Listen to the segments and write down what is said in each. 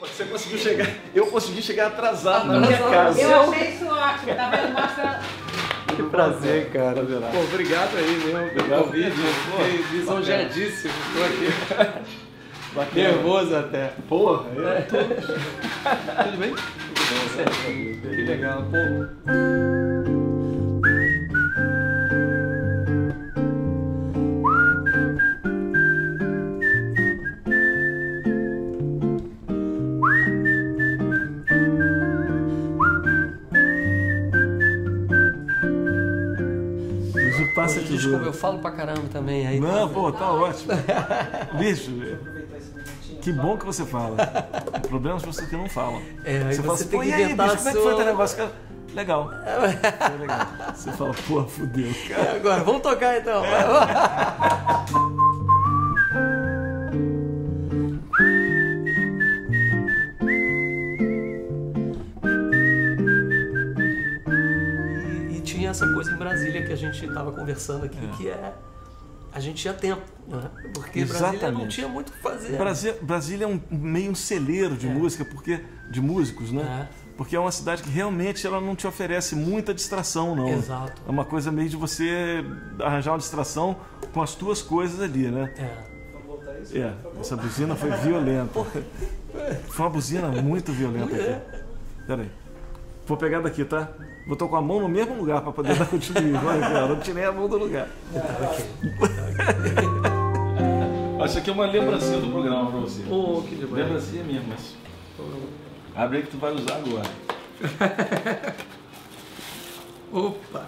Você conseguiu chegar. Eu consegui chegar atrasado na minha casa. Eu achei isso ótimo, tá vendo? Mostra. Que prazer, cara. Pô, obrigado aí mesmo pelo convite. Fiquei lisonjeadíssimo. Estou aqui. Nervoso até. Porra, é. Tudo bem? Tudo certo. Que legal. Pô. Passa Desculpa, tesoura. eu falo pra caramba também. Aí, Não, pô, tá ótimo. Bicho, que bom que você fala. O problema é pessoas que não falam. É, aí você fala você assim, tem pô, que e aí, bicho, como é que foi sua- teu negócio? Cara, Legal. Foi legal. Você fala, pô, fudeu, cara. Agora, vamos tocar então. E, essa coisa em Brasília que a gente estava conversando aqui, que é a gente tinha tempo, né? porque Brasília não Exatamente. tinha muito o que fazer. Brasília, Brasília é um meio um celeiro de música, porque de músicos, né? Porque é uma cidade que realmente ela não te oferece muita distração, não. Exato. É uma coisa meio de você arranjar uma distração com as tuas coisas ali, né? É. É, essa buzina foi violenta. Foi uma buzina muito violenta aqui. Pera aí. Vou pegar daqui, tá? Vou tô com a mão no mesmo lugar para poder dar continuidade. Olha, cara, eu não tirei a mão do lugar. Isso aqui é uma lembrancinha do programa pra você. Oh, que demais. Lembrancinha mesmo, mas. Abre aí que tu vai usar agora. Opa!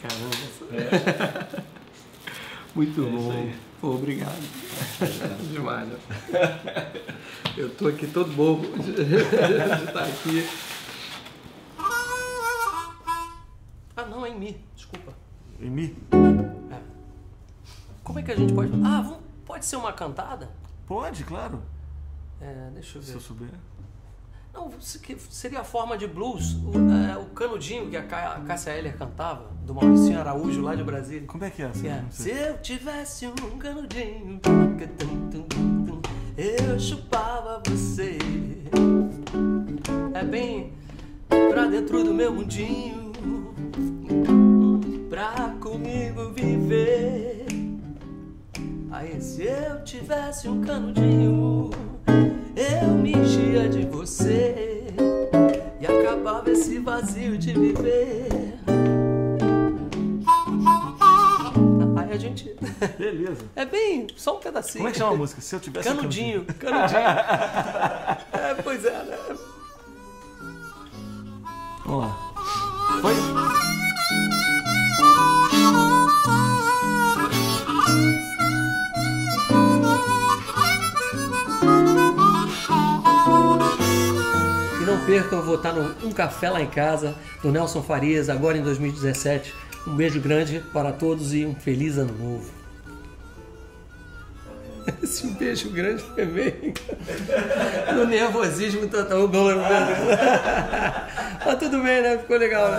Caramba. Muito bom. Pô, obrigado. Demais. né? Eu tô aqui todo bobo de estar aqui. Ah, não, é em Mi. Desculpa. Em mim? É. Como é que a gente pode. Ah, vamos- pode ser uma cantada? Pode, claro. É, deixa eu ver. Se eu souber. Não, seria a forma de blues. O, é, o canudinho que a Cá- a Cássia Eller cantava, do Mauricinho Araújo, lá de Brasília. Como é que é essa? É. Não Se eu tivesse um canudinho, eu chupava você. É bem pra dentro do meu mundinho, pra comigo viver. Aí se eu tivesse um canudinho, eu me enchia de você e acabava esse vazio de viver. Aí a gente. Beleza. É bem. Só um pedacinho. Como é que chama a música? Se eu tivesse. um Canudinho, canudinho. é, pois é, né? Vamos lá. Não percam, eu vou estar no Um Café Lá em Casa, do Nelson Farias, agora em 2017. Um beijo grande para todos e um feliz ano novo. Esse beijo grande foi bem. No nervosismo total. Mas tudo bem, né? Ficou legal, né?